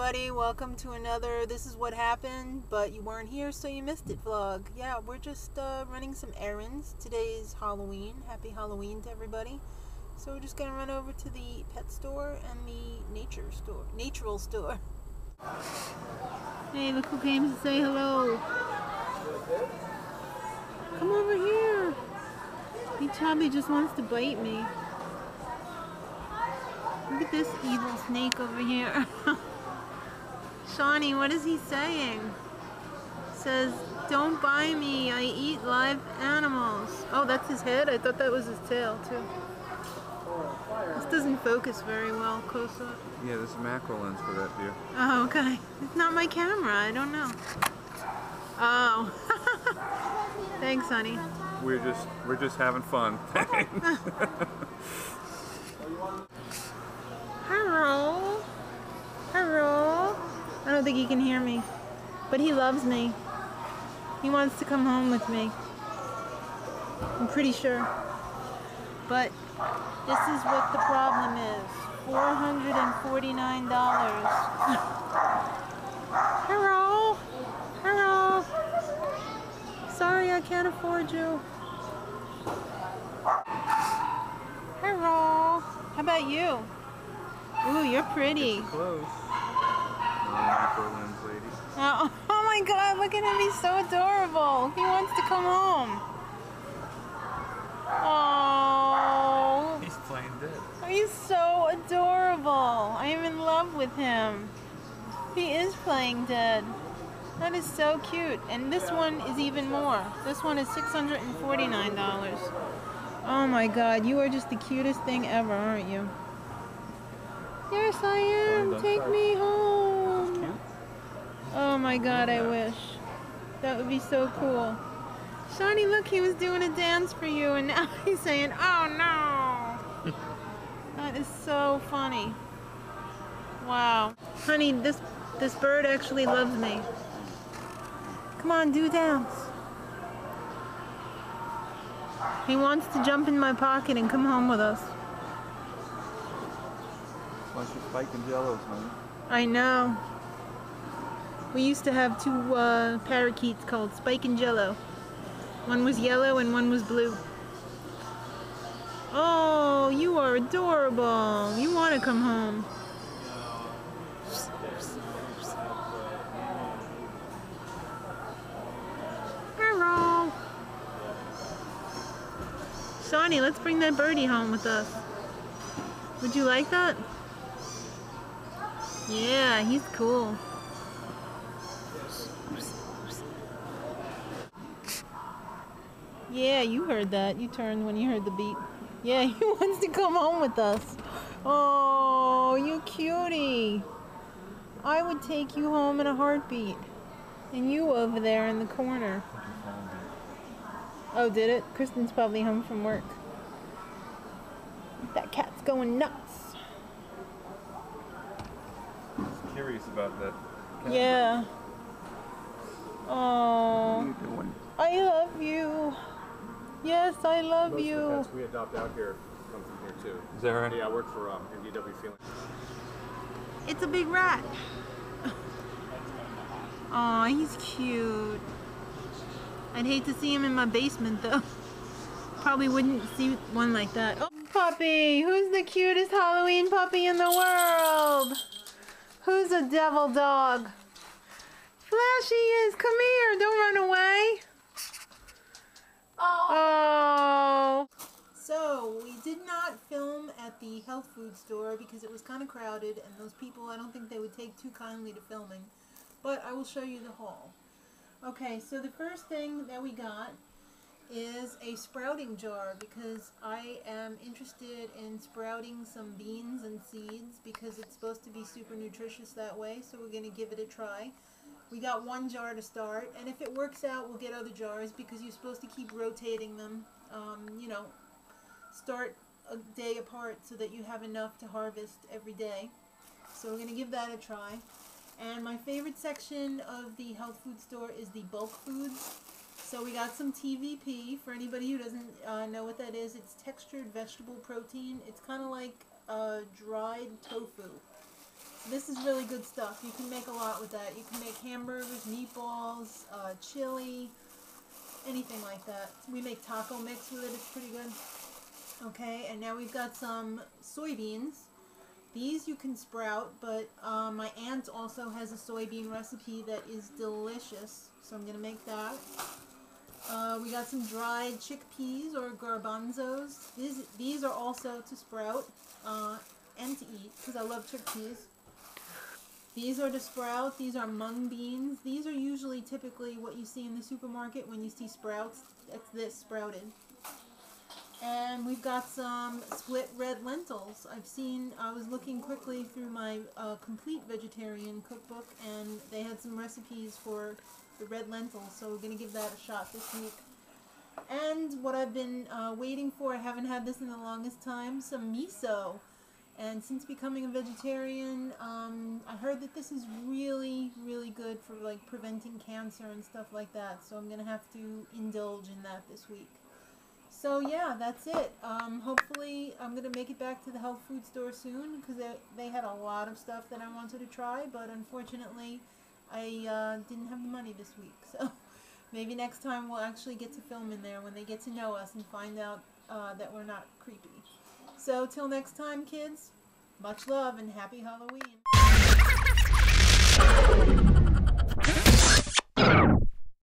everybody. Welcome to another This is What Happened, but you weren't here, so you missed it vlog. Yeah, we're just uh, running some errands. Today's Halloween. Happy Halloween to everybody. So we're just going to run over to the pet store and the nature store. Natural store. Hey, look who came to say hello. Come over here. He Chubby just wants to bite me. Look at this evil snake over here. Shawnee, what is he saying? Says, don't buy me, I eat live animals. Oh, that's his head? I thought that was his tail, too. This doesn't focus very well close up. Yeah, there's a macro lens for that view. Oh, okay. It's not my camera, I don't know. Oh. Thanks, honey. We're just we're just having fun. don't think he can hear me. But he loves me. He wants to come home with me. I'm pretty sure. But this is what the problem is. $449. Hello. Hello. Sorry I can't afford you. Hello. How about you? Ooh, you're pretty. Close. Macro lens lady. Oh, oh my god, look at him. He's so adorable. He wants to come home. Oh, He's playing dead. he's so adorable. I am in love with him. He is playing dead. That is so cute. And this one is even more. This one is $649. Oh my god, you are just the cutest thing ever, aren't you? Yes, I am. Take me home. Oh my god, I wish. That would be so cool. Shawnee, look, he was doing a dance for you, and now he's saying, oh no. that is so funny. Wow. Honey, this, this bird actually loves me. Come on, do dance. He wants to jump in my pocket and come home with us. Bunch of spike and jellos, honey. I know. We used to have two uh, parakeets called Spike and Jello. One was yellow and one was blue. Oh, you are adorable. You want to come home. Hello. Shawnee, let's bring that birdie home with us. Would you like that? Yeah, he's cool. Yeah, you heard that. You turned when you heard the beat. Yeah, he wants to come home with us. Oh, you cutie. I would take you home in a heartbeat. And you over there in the corner. Oh, did it? Kristen's probably home from work. That cat's going nuts. Curious about that. cat. Yeah. Oh, are you doing? I love you. Yes, I love Most of the you. pets we adopt out here come from here too. Is that right? Yeah, I work for um, MDW Feeling. It's a big rat. Aw, he's cute. I'd hate to see him in my basement though. Probably wouldn't see one like that. Oh, puppy! Who's the cutest Halloween puppy in the world? Who's a devil dog? Flashy is. Come here. Don't run away. Oh. So, we did not film at the health food store because it was kind of crowded and those people, I don't think they would take too kindly to filming. But I will show you the haul. Okay, so the first thing that we got is a sprouting jar because I am interested in sprouting some beans and seeds because it's supposed to be super nutritious that way, so we're going to give it a try. We got one jar to start, and if it works out, we'll get other jars because you're supposed to keep rotating them. Um, you know, start a day apart so that you have enough to harvest every day. So we're going to give that a try. And my favorite section of the health food store is the bulk foods. So we got some TVP. For anybody who doesn't uh, know what that is, it's textured vegetable protein. It's kind of like uh, dried tofu. This is really good stuff. You can make a lot with that. You can make hamburgers, meatballs, uh, chili, anything like that. We make taco mix with it. It's pretty good. Okay, and now we've got some soybeans. These you can sprout, but uh, my aunt also has a soybean recipe that is delicious. So I'm gonna make that. Uh, we got some dried chickpeas or garbanzos. These these are also to sprout uh, and to eat because I love chickpeas. These are to sprout. These are mung beans. These are usually typically what you see in the supermarket when you see sprouts. That's this sprouted. And we've got some split red lentils. I've seen, I was looking quickly through my uh, complete vegetarian cookbook and they had some recipes for the red lentils, so we're going to give that a shot this week. And what I've been uh, waiting for, I haven't had this in the longest time, some miso. And since becoming a vegetarian, um, I heard that this is really, really good for like preventing cancer and stuff like that. So I'm gonna have to indulge in that this week. So yeah, that's it. Um, hopefully, I'm gonna make it back to the health food store soon because they they had a lot of stuff that I wanted to try, but unfortunately, I uh, didn't have the money this week. So maybe next time we'll actually get to film in there when they get to know us and find out uh, that we're not creepy. So till next time, kids, much love and happy Halloween.